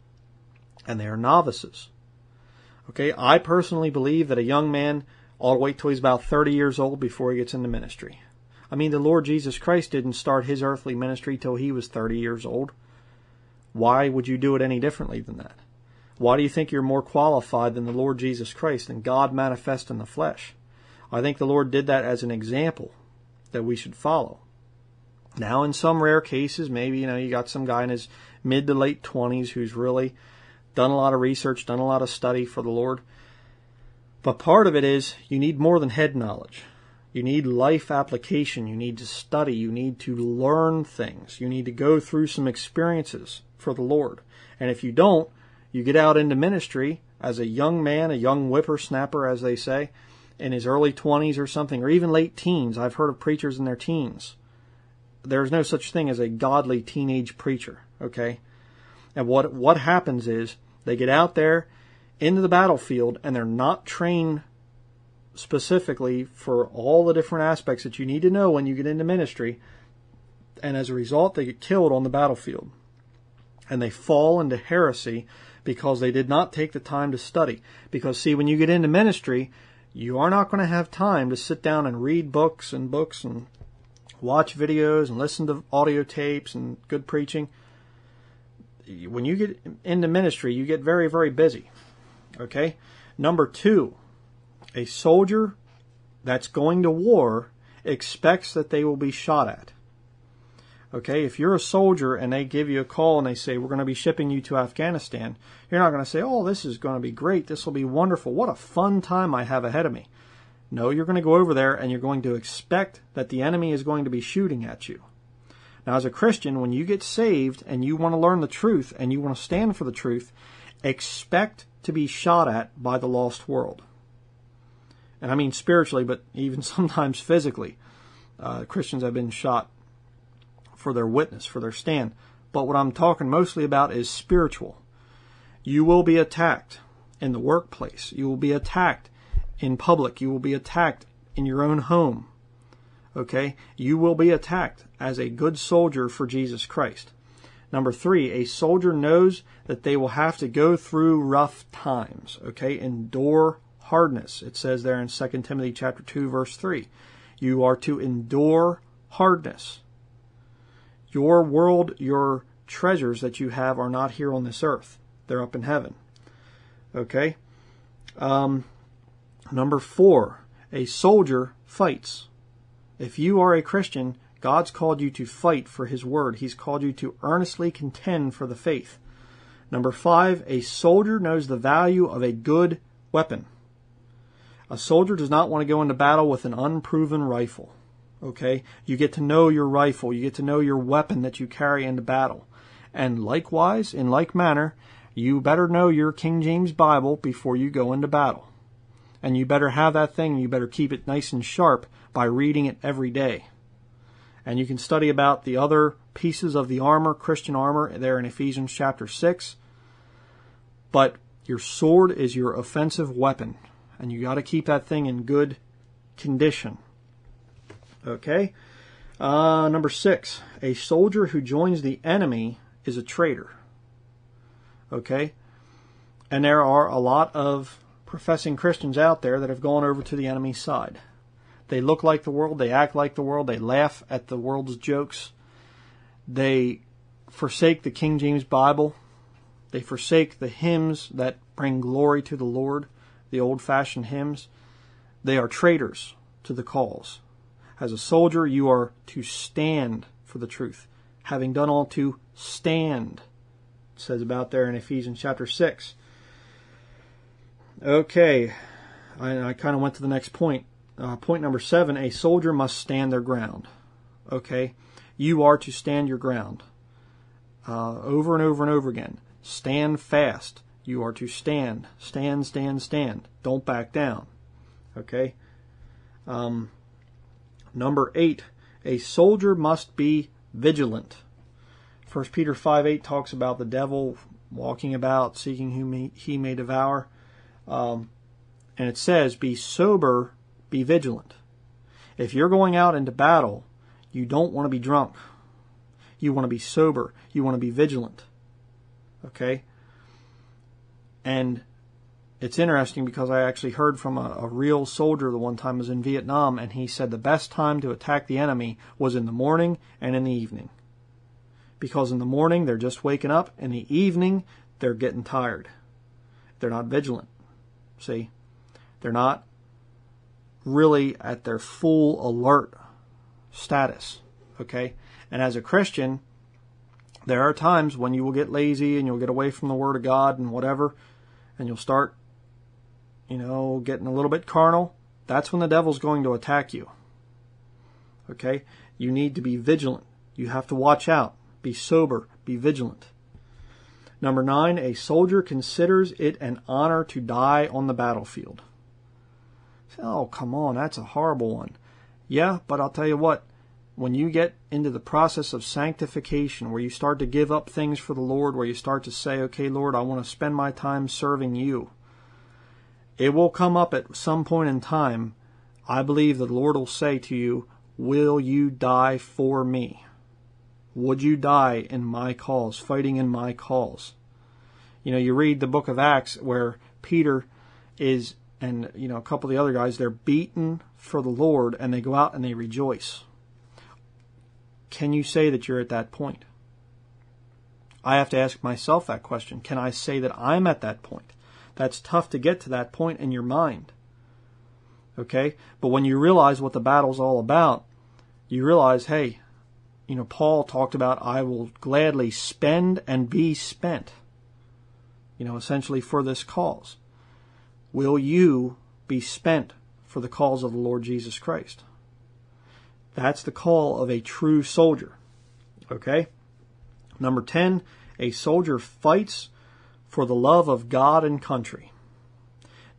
and they are novices. Okay, I personally believe that a young man ought to wait till he's about 30 years old before he gets into ministry. I mean, the Lord Jesus Christ didn't start his earthly ministry till he was 30 years old. Why would you do it any differently than that? Why do you think you're more qualified than the Lord Jesus Christ and God manifest in the flesh? I think the Lord did that as an example that we should follow. Now, in some rare cases, maybe, you know, you got some guy in his mid to late 20s who's really done a lot of research, done a lot of study for the Lord. But part of it is you need more than head knowledge. You need life application. You need to study. You need to learn things. You need to go through some experiences for the Lord. And if you don't, you get out into ministry as a young man, a young whippersnapper, as they say, in his early 20s or something, or even late teens. I've heard of preachers in their teens. There's no such thing as a godly teenage preacher, okay? And what, what happens is they get out there into the battlefield and they're not trained specifically for all the different aspects that you need to know when you get into ministry. And as a result, they get killed on the battlefield. And they fall into heresy because they did not take the time to study. Because, see, when you get into ministry, you are not going to have time to sit down and read books and books and watch videos and listen to audio tapes and good preaching. When you get into ministry, you get very, very busy. Okay? Number two, a soldier that's going to war expects that they will be shot at. Okay, if you're a soldier and they give you a call and they say, We're going to be shipping you to Afghanistan, you're not going to say, Oh, this is going to be great. This will be wonderful. What a fun time I have ahead of me. No, you're going to go over there and you're going to expect that the enemy is going to be shooting at you. Now, as a Christian, when you get saved and you want to learn the truth and you want to stand for the truth, expect to be shot at by the lost world. And I mean spiritually, but even sometimes physically. Uh, Christians have been shot for their witness, for their stand. But what I'm talking mostly about is spiritual. You will be attacked in the workplace. You will be attacked in public. You will be attacked in your own home. Okay? You will be attacked as a good soldier for Jesus Christ. Number three, a soldier knows that they will have to go through rough times. Okay? Endure hardness. It says there in 2 Timothy chapter 2 verse 3. You are to endure hardness. Your world, your treasures that you have are not here on this earth. They're up in heaven. Okay? Um, number four, a soldier fights. If you are a Christian, God's called you to fight for His word. He's called you to earnestly contend for the faith. Number five, a soldier knows the value of a good weapon. A soldier does not want to go into battle with an unproven rifle. Okay? You get to know your rifle. You get to know your weapon that you carry into battle. And likewise, in like manner, you better know your King James Bible before you go into battle. And you better have that thing, you better keep it nice and sharp by reading it every day. And you can study about the other pieces of the armor, Christian armor, there in Ephesians chapter 6. But your sword is your offensive weapon, and you got to keep that thing in good condition. Okay? Uh, number six, a soldier who joins the enemy is a traitor. Okay? And there are a lot of professing Christians out there that have gone over to the enemy's side. They look like the world, they act like the world, they laugh at the world's jokes. They forsake the King James Bible. They forsake the hymns that bring glory to the Lord, the old fashioned hymns. They are traitors to the cause. As a soldier, you are to stand for the truth. Having done all to stand. It says about there in Ephesians chapter 6. Okay, I, I kind of went to the next point. Uh, point number seven a soldier must stand their ground. Okay, you are to stand your ground. Uh, over and over and over again. Stand fast. You are to stand. Stand, stand, stand. Don't back down. Okay? Um, Number eight, a soldier must be vigilant. 1 Peter 5 8 talks about the devil walking about, seeking whom he may devour. Um, and it says, Be sober, be vigilant. If you're going out into battle, you don't want to be drunk. You want to be sober. You want to be vigilant. Okay? And it's interesting because I actually heard from a, a, real soldier the one time I was in Vietnam, and he said the best time to attack the enemy was in the morning and in the evening. Because in the morning they're just waking up, in the evening they're getting tired. They're not vigilant. See? They're not really at their full alert status. Okay? And as a Christian, there are times when you will get lazy and you'll get away from the Word of God and whatever, and you'll start you know, getting a little bit carnal, that's when the devil's going to attack you. Okay? You need to be vigilant. You have to watch out. Be sober. Be vigilant. Number nine, a soldier considers it an honor to die on the battlefield. Oh, come on, that's a horrible one. Yeah, but I'll tell you what, when you get into the process of sanctification, where you start to give up things for the Lord, where you start to say, okay, Lord, I want to spend my time serving you, it will come up at some point in time. I believe the Lord will say to you, Will you die for me? Would you die in my cause, fighting in my cause? You know, you read the book of Acts where Peter is, and, you know, a couple of the other guys, they're beaten for the Lord and they go out and they rejoice. Can you say that you're at that point? I have to ask myself that question. Can I say that I'm at that point? That's tough to get to that point in your mind. Okay? But when you realize what the battle's all about, you realize, hey, you know, Paul talked about, I will gladly spend and be spent, you know, essentially for this cause. Will you be spent for the cause of the Lord Jesus Christ? That's the call of a true soldier. Okay? Number 10, a soldier fights for the love of God and country.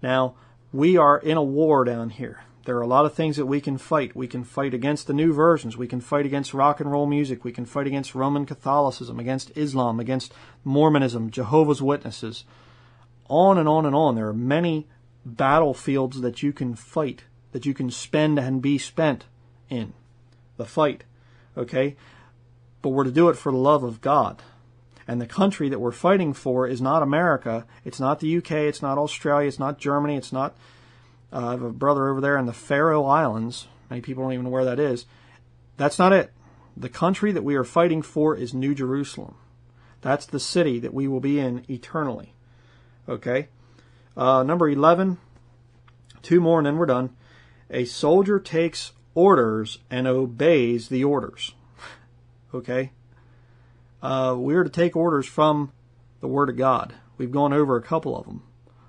Now, we are in a war down here. There are a lot of things that we can fight. We can fight against the new versions. We can fight against rock and roll music. We can fight against Roman Catholicism, against Islam, against Mormonism, Jehovah's Witnesses. On and on and on. There are many battlefields that you can fight, that you can spend and be spent in the fight. Okay? But we're to do it for the love of God. And the country that we're fighting for is not America. It's not the UK. It's not Australia. It's not Germany. It's not. Uh, I have a brother over there in the Faroe Islands. Many people don't even know where that is. That's not it. The country that we are fighting for is New Jerusalem. That's the city that we will be in eternally. Okay? Uh, number 11, two more and then we're done. A soldier takes orders and obeys the orders. okay? Uh, we are to take orders from the Word of God. We've gone over a couple of them.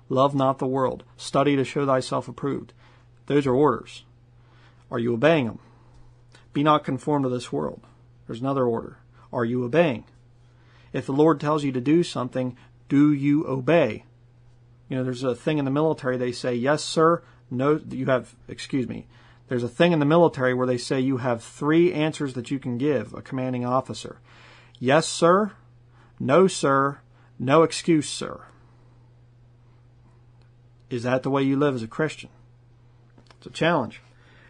Love not the world. Study to show thyself approved. Those are orders. Are you obeying them? Be not conformed to this world. There's another order. Are you obeying? If the Lord tells you to do something, do you obey? You know, there's a thing in the military, they say, yes, sir, no, you have, excuse me, there's a thing in the military where they say you have three answers that you can give a commanding officer. Yes, sir. No, sir. No excuse, sir. Is that the way you live as a Christian? It's a challenge.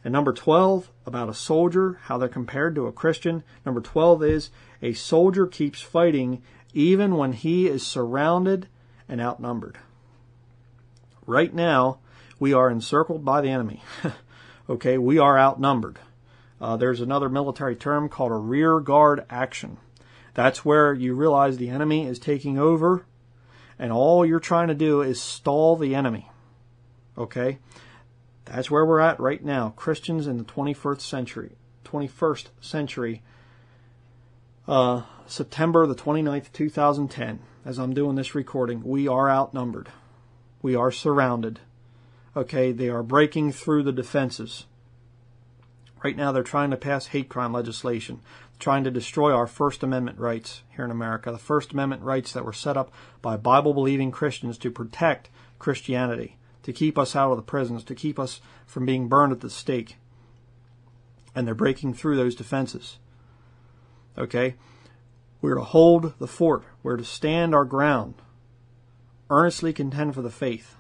And number 12, about a soldier, how they're compared to a Christian. Number 12 is a soldier keeps fighting even when he is surrounded and outnumbered. Right now, we are encircled by the enemy. okay, we are outnumbered. Uh, there's another military term called a rear guard action. That's where you realize the enemy is taking over, and all you're trying to do is stall the enemy. Okay? That's where we're at right now. Christians in the 21st century. 21st century. Uh, September the 29th, 2010, as I'm doing this recording, we are outnumbered. We are surrounded. Okay, they are breaking through the defenses. Right now, they're trying to pass hate crime legislation trying to destroy our First Amendment rights here in America, the First Amendment rights that were set up by Bible believing Christians to protect Christianity, to keep us out of the prisons, to keep us from being burned at the stake. And they're breaking through those defenses. Okay? We're to hold the fort. We're to stand our ground. Earnestly contend for the faith.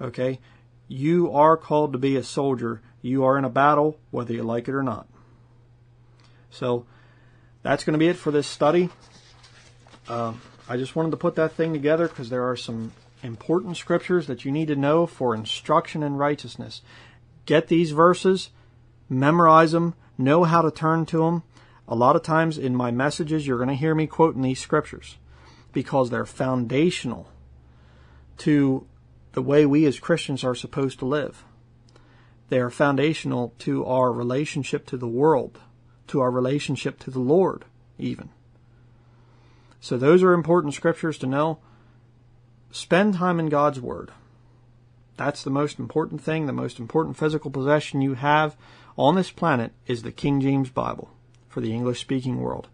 Okay? You are called to be a soldier. You are in a battle, whether you like it or not. So that's going to be it for this study. Uh, I just wanted to put that thing together because there are some important scriptures that you need to know for instruction in righteousness. Get these verses, memorize them, know how to turn to them. A lot of times in my messages, you're going to hear me quoting these scriptures because they're foundational to the way we as Christians are supposed to live. They are foundational to our relationship to the world to our relationship to the Lord, even. So, those are important scriptures to know. Spend time in God's Word. That's the most important thing. The most important physical possession you have on this planet is the King James Bible for the English speaking world.